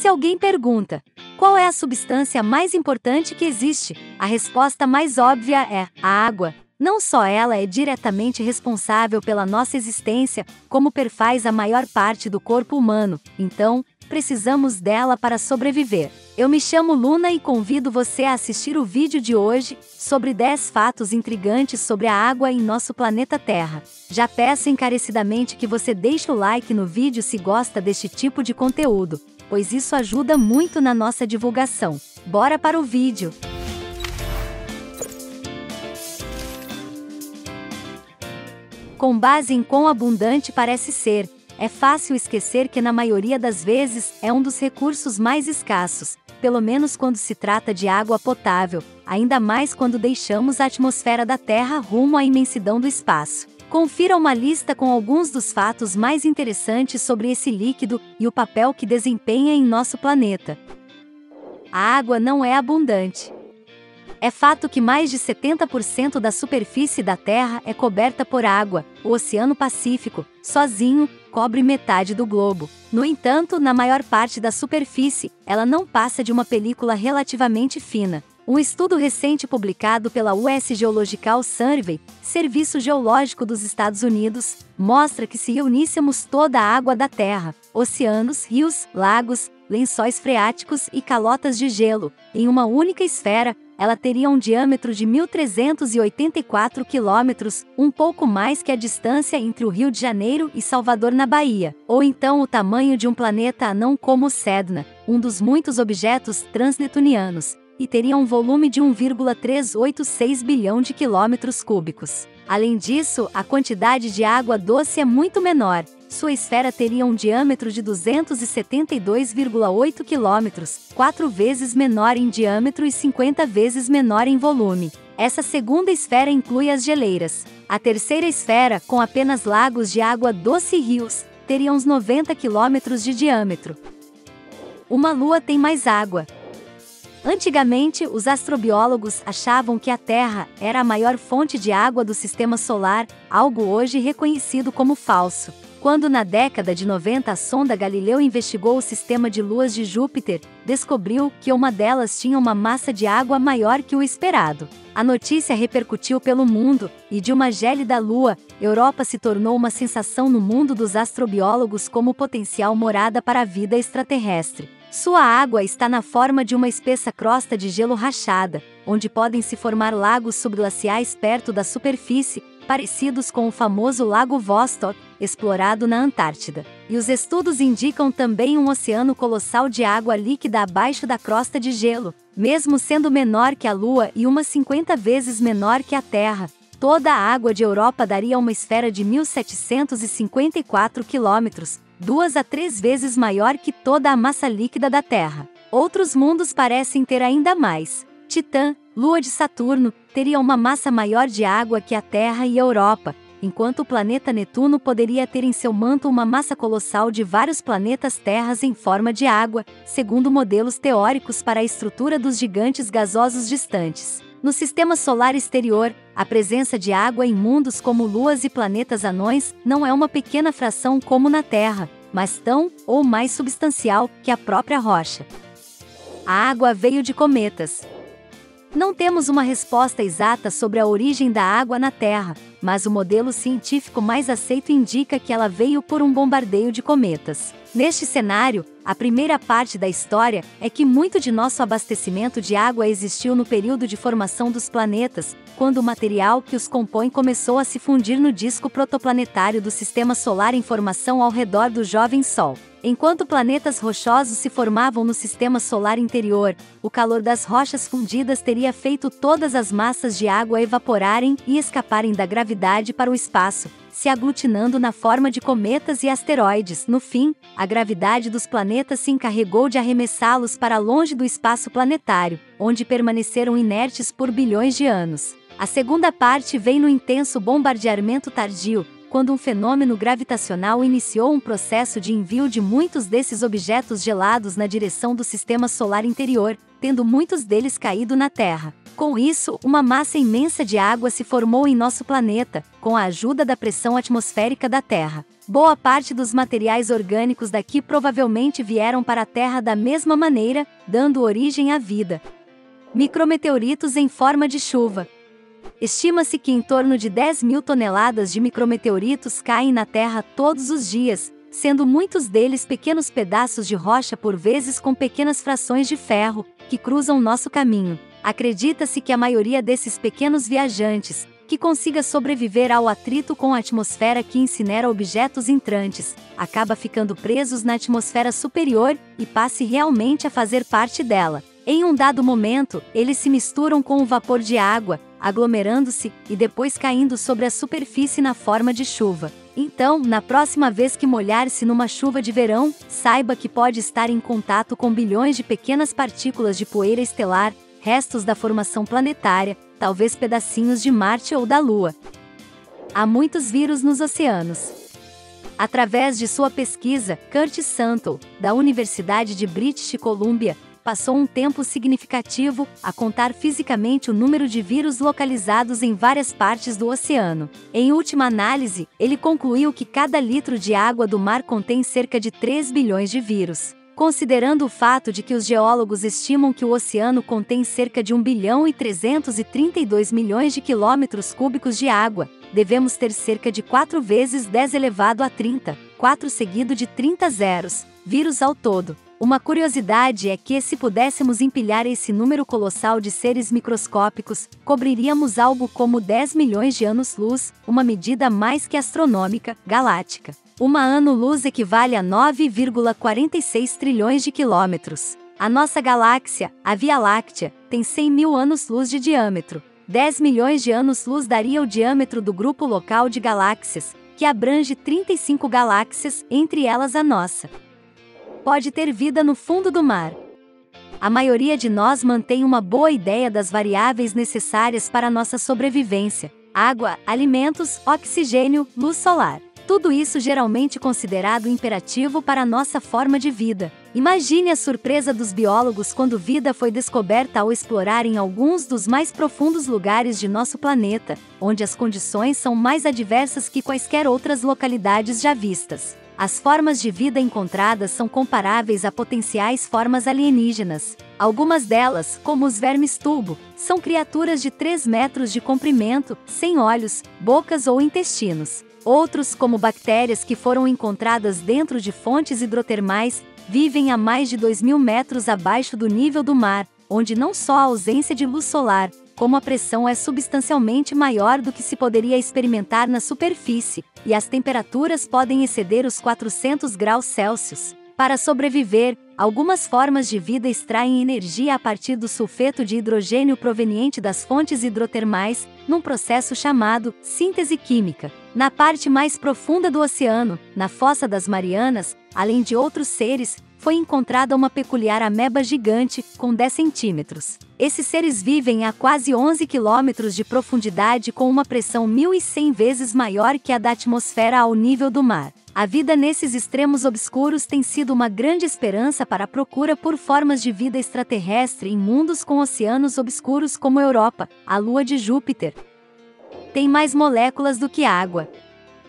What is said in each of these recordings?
Se alguém pergunta, qual é a substância mais importante que existe? A resposta mais óbvia é a água. Não só ela é diretamente responsável pela nossa existência, como perfaz a maior parte do corpo humano, então, precisamos dela para sobreviver. Eu me chamo Luna e convido você a assistir o vídeo de hoje sobre 10 fatos intrigantes sobre a água em nosso planeta Terra. Já peço encarecidamente que você deixe o like no vídeo se gosta deste tipo de conteúdo, pois isso ajuda muito na nossa divulgação. Bora para o vídeo! Com base em quão abundante parece ser, é fácil esquecer que na maioria das vezes é um dos recursos mais escassos, pelo menos quando se trata de água potável, ainda mais quando deixamos a atmosfera da Terra rumo à imensidão do espaço. Confira uma lista com alguns dos fatos mais interessantes sobre esse líquido e o papel que desempenha em nosso planeta. A água não é abundante. É fato que mais de 70% da superfície da Terra é coberta por água. O Oceano Pacífico, sozinho, cobre metade do globo. No entanto, na maior parte da superfície, ela não passa de uma película relativamente fina. Um estudo recente publicado pela US Geological Survey, Serviço Geológico dos Estados Unidos, mostra que se reuníssemos toda a água da Terra, oceanos, rios, lagos, lençóis freáticos e calotas de gelo, em uma única esfera, ela teria um diâmetro de 1.384 quilômetros, um pouco mais que a distância entre o Rio de Janeiro e Salvador na Bahia, ou então o tamanho de um planeta anão como o Sedna, um dos muitos objetos transnetunianos, e teria um volume de 1,386 bilhão de quilômetros cúbicos. Além disso, a quantidade de água doce é muito menor, sua esfera teria um diâmetro de 272,8 quilômetros, quatro vezes menor em diâmetro e 50 vezes menor em volume. Essa segunda esfera inclui as geleiras. A terceira esfera, com apenas lagos de água doce e rios, teria uns 90 quilômetros de diâmetro. Uma lua tem mais água, Antigamente, os astrobiólogos achavam que a Terra era a maior fonte de água do sistema solar, algo hoje reconhecido como falso. Quando na década de 90 a sonda Galileu investigou o sistema de luas de Júpiter, descobriu que uma delas tinha uma massa de água maior que o esperado. A notícia repercutiu pelo mundo, e de uma gélida lua, Europa se tornou uma sensação no mundo dos astrobiólogos como potencial morada para a vida extraterrestre. Sua água está na forma de uma espessa crosta de gelo rachada, onde podem se formar lagos subglaciais perto da superfície, parecidos com o famoso Lago Vostok, explorado na Antártida. E os estudos indicam também um oceano colossal de água líquida abaixo da crosta de gelo, mesmo sendo menor que a Lua e umas 50 vezes menor que a Terra. Toda a água de Europa daria uma esfera de 1.754 quilômetros, duas a três vezes maior que toda a massa líquida da Terra. Outros mundos parecem ter ainda mais. Titã, lua de Saturno, teria uma massa maior de água que a Terra e a Europa, enquanto o planeta Netuno poderia ter em seu manto uma massa colossal de vários planetas terras em forma de água, segundo modelos teóricos para a estrutura dos gigantes gasosos distantes. No sistema solar exterior, a presença de água em mundos como luas e planetas anões não é uma pequena fração como na Terra, mas tão ou mais substancial que a própria rocha. A água veio de cometas. Não temos uma resposta exata sobre a origem da água na Terra, mas o modelo científico mais aceito indica que ela veio por um bombardeio de cometas. Neste cenário, a primeira parte da história é que muito de nosso abastecimento de água existiu no período de formação dos planetas, quando o material que os compõe começou a se fundir no disco protoplanetário do Sistema Solar em formação ao redor do jovem Sol. Enquanto planetas rochosos se formavam no sistema solar interior, o calor das rochas fundidas teria feito todas as massas de água evaporarem e escaparem da gravidade para o espaço, se aglutinando na forma de cometas e asteroides. No fim, a gravidade dos planetas se encarregou de arremessá-los para longe do espaço planetário, onde permaneceram inertes por bilhões de anos. A segunda parte vem no intenso bombardeamento tardio, quando um fenômeno gravitacional iniciou um processo de envio de muitos desses objetos gelados na direção do sistema solar interior, tendo muitos deles caído na Terra. Com isso, uma massa imensa de água se formou em nosso planeta, com a ajuda da pressão atmosférica da Terra. Boa parte dos materiais orgânicos daqui provavelmente vieram para a Terra da mesma maneira, dando origem à vida. Micrometeoritos em forma de chuva. Estima-se que em torno de 10 mil toneladas de micrometeoritos caem na Terra todos os dias, sendo muitos deles pequenos pedaços de rocha por vezes com pequenas frações de ferro, que cruzam nosso caminho. Acredita-se que a maioria desses pequenos viajantes, que consiga sobreviver ao atrito com a atmosfera que incinera objetos entrantes, acaba ficando presos na atmosfera superior e passe realmente a fazer parte dela. Em um dado momento, eles se misturam com o vapor de água, aglomerando-se e depois caindo sobre a superfície na forma de chuva. Então, na próxima vez que molhar-se numa chuva de verão, saiba que pode estar em contato com bilhões de pequenas partículas de poeira estelar, restos da formação planetária, talvez pedacinhos de Marte ou da Lua. Há muitos vírus nos oceanos. Através de sua pesquisa, Curtis Santo, da Universidade de British Columbia, passou um tempo significativo a contar fisicamente o número de vírus localizados em várias partes do oceano. Em última análise, ele concluiu que cada litro de água do mar contém cerca de 3 bilhões de vírus. Considerando o fato de que os geólogos estimam que o oceano contém cerca de 1 bilhão e 332 milhões de quilômetros cúbicos de água, devemos ter cerca de 4 vezes 10 elevado a 30, 4 seguido de 30 zeros, vírus ao todo. Uma curiosidade é que se pudéssemos empilhar esse número colossal de seres microscópicos, cobriríamos algo como 10 milhões de anos-luz, uma medida mais que astronômica, galáctica. Uma ano-luz equivale a 9,46 trilhões de quilômetros. A nossa galáxia, a Via Láctea, tem 100 mil anos-luz de diâmetro. 10 milhões de anos-luz daria o diâmetro do grupo local de galáxias, que abrange 35 galáxias, entre elas a nossa. Pode ter vida no fundo do mar. A maioria de nós mantém uma boa ideia das variáveis necessárias para nossa sobrevivência: água, alimentos, oxigênio, luz solar. Tudo isso geralmente considerado imperativo para a nossa forma de vida. Imagine a surpresa dos biólogos quando vida foi descoberta ao explorarem alguns dos mais profundos lugares de nosso planeta, onde as condições são mais adversas que quaisquer outras localidades já vistas. As formas de vida encontradas são comparáveis a potenciais formas alienígenas. Algumas delas, como os vermes tubo, são criaturas de 3 metros de comprimento, sem olhos, bocas ou intestinos. Outros, como bactérias que foram encontradas dentro de fontes hidrotermais, vivem a mais de 2 mil metros abaixo do nível do mar, onde não só a ausência de luz solar, como a pressão é substancialmente maior do que se poderia experimentar na superfície, e as temperaturas podem exceder os 400 graus Celsius. Para sobreviver, algumas formas de vida extraem energia a partir do sulfeto de hidrogênio proveniente das fontes hidrotermais, num processo chamado síntese química. Na parte mais profunda do oceano, na fossa das Marianas, além de outros seres, foi encontrada uma peculiar ameba gigante, com 10 centímetros. Esses seres vivem a quase 11 quilômetros de profundidade com uma pressão 1.100 vezes maior que a da atmosfera ao nível do mar. A vida nesses extremos obscuros tem sido uma grande esperança para a procura por formas de vida extraterrestre em mundos com oceanos obscuros como a Europa, a Lua de Júpiter. Tem mais moléculas do que água.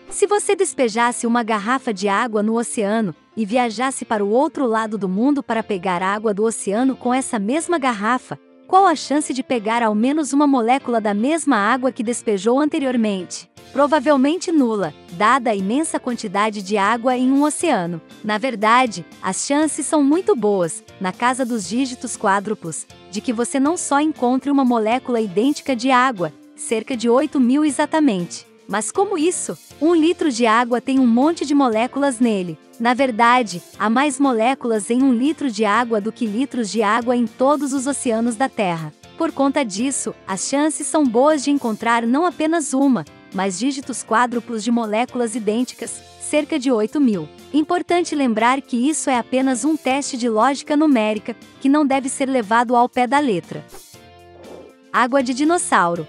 Se você despejasse uma garrafa de água no oceano e viajasse para o outro lado do mundo para pegar água do oceano com essa mesma garrafa, qual a chance de pegar ao menos uma molécula da mesma água que despejou anteriormente? Provavelmente nula, dada a imensa quantidade de água em um oceano. Na verdade, as chances são muito boas, na casa dos dígitos quádruplos, de que você não só encontre uma molécula idêntica de água, cerca de 8 mil exatamente. Mas como isso? Um litro de água tem um monte de moléculas nele. Na verdade, há mais moléculas em um litro de água do que litros de água em todos os oceanos da Terra. Por conta disso, as chances são boas de encontrar não apenas uma, mas dígitos quádruplos de moléculas idênticas, cerca de 8 mil. Importante lembrar que isso é apenas um teste de lógica numérica, que não deve ser levado ao pé da letra. Água de dinossauro.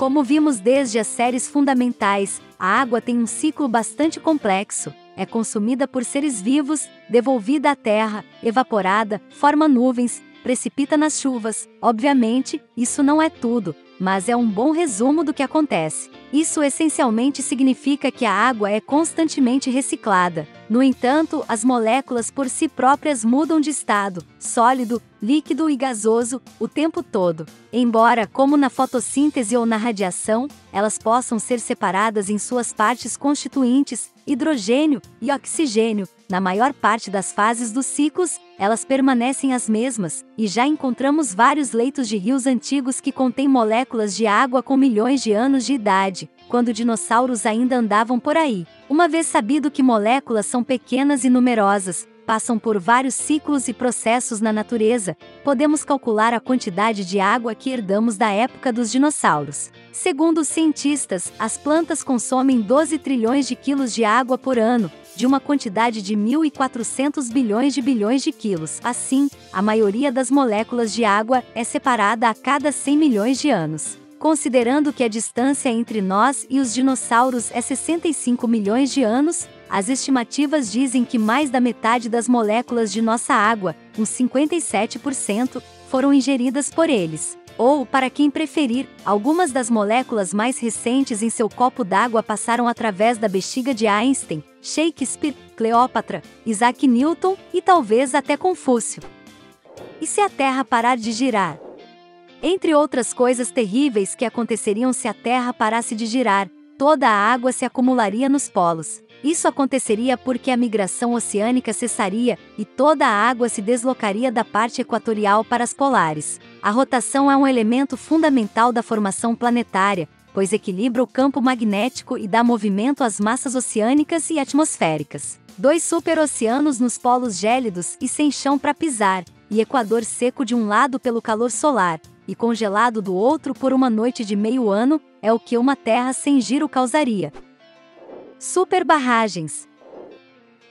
Como vimos desde as séries fundamentais, a água tem um ciclo bastante complexo. É consumida por seres vivos, devolvida à terra, evaporada, forma nuvens, precipita nas chuvas. Obviamente, isso não é tudo, mas é um bom resumo do que acontece. Isso essencialmente significa que a água é constantemente reciclada. No entanto, as moléculas por si próprias mudam de estado, sólido, líquido e gasoso, o tempo todo. Embora, como na fotossíntese ou na radiação, elas possam ser separadas em suas partes constituintes, hidrogênio e oxigênio, na maior parte das fases dos ciclos, elas permanecem as mesmas, e já encontramos vários leitos de rios antigos que contêm moléculas de água com milhões de anos de idade, quando dinossauros ainda andavam por aí. Uma vez sabido que moléculas são pequenas e numerosas, passam por vários ciclos e processos na natureza, podemos calcular a quantidade de água que herdamos da época dos dinossauros. Segundo os cientistas, as plantas consomem 12 trilhões de quilos de água por ano, de uma quantidade de 1.400 bilhões de bilhões de quilos. Assim, a maioria das moléculas de água é separada a cada 100 milhões de anos. Considerando que a distância entre nós e os dinossauros é 65 milhões de anos, as estimativas dizem que mais da metade das moléculas de nossa água, uns 57%, foram ingeridas por eles. Ou, para quem preferir, algumas das moléculas mais recentes em seu copo d'água passaram através da bexiga de Einstein, Shakespeare, Cleópatra, Isaac Newton e talvez até Confúcio. E se a Terra parar de girar? Entre outras coisas terríveis que aconteceriam se a Terra parasse de girar, toda a água se acumularia nos polos. Isso aconteceria porque a migração oceânica cessaria e toda a água se deslocaria da parte equatorial para as polares. A rotação é um elemento fundamental da formação planetária, pois equilibra o campo magnético e dá movimento às massas oceânicas e atmosféricas. Dois superoceanos nos polos gélidos e sem chão para pisar, e equador seco de um lado pelo calor solar, e congelado do outro por uma noite de meio ano, é o que uma Terra sem giro causaria. Super barragens.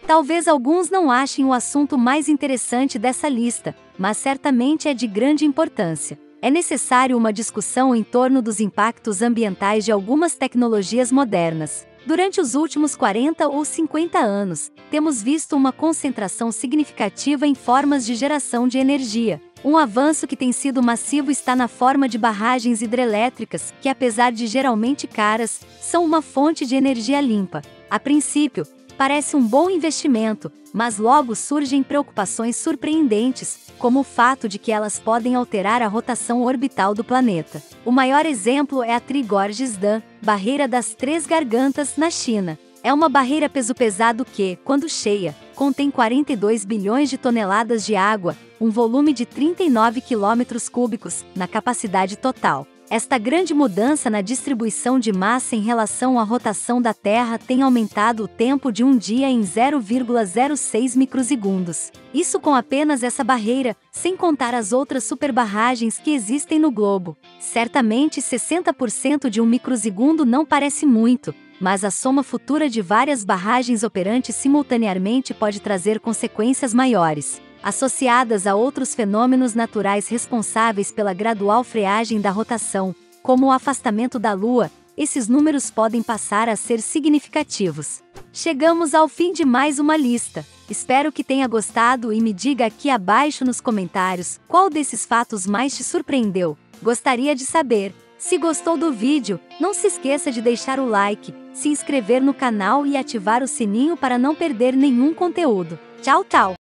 Talvez alguns não achem o assunto mais interessante dessa lista, mas certamente é de grande importância. É necessário uma discussão em torno dos impactos ambientais de algumas tecnologias modernas. Durante os últimos 40 ou 50 anos, temos visto uma concentração significativa em formas de geração de energia, um avanço que tem sido massivo está na forma de barragens hidrelétricas, que apesar de geralmente caras, são uma fonte de energia limpa. A princípio, parece um bom investimento, mas logo surgem preocupações surpreendentes, como o fato de que elas podem alterar a rotação orbital do planeta. O maior exemplo é a Trigorges Dam, barreira das Três Gargantas, na China. É uma barreira peso pesado que, quando cheia, contém 42 bilhões de toneladas de água, um volume de 39 quilômetros cúbicos, na capacidade total. Esta grande mudança na distribuição de massa em relação à rotação da Terra tem aumentado o tempo de um dia em 0,06 microsegundos. Isso com apenas essa barreira, sem contar as outras superbarragens que existem no globo. Certamente 60% de um microsegundo não parece muito, mas a soma futura de várias barragens operantes simultaneamente pode trazer consequências maiores, associadas a outros fenômenos naturais responsáveis pela gradual freagem da rotação, como o afastamento da Lua. Esses números podem passar a ser significativos. Chegamos ao fim de mais uma lista. Espero que tenha gostado e me diga aqui abaixo nos comentários qual desses fatos mais te surpreendeu. Gostaria de saber. Se gostou do vídeo, não se esqueça de deixar o like, se inscrever no canal e ativar o sininho para não perder nenhum conteúdo. Tchau, tchau!